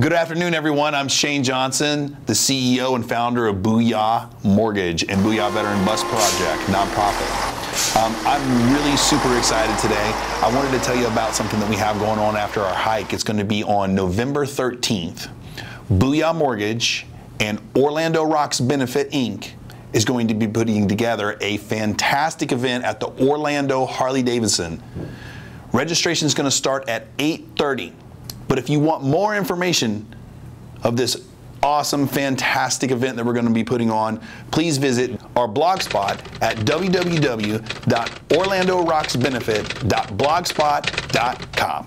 Good afternoon, everyone. I'm Shane Johnson, the CEO and founder of Booyah Mortgage and Booyah Veteran Bus Project, nonprofit. Um, I'm really super excited today. I wanted to tell you about something that we have going on after our hike. It's going to be on November 13th. Booyah Mortgage and Orlando Rocks Benefit Inc. is going to be putting together a fantastic event at the Orlando Harley Davidson. Registration is going to start at 8:30. But if you want more information of this awesome, fantastic event that we're going to be putting on, please visit our blog spot at www.orlandorocksbenefit.blogspot.com.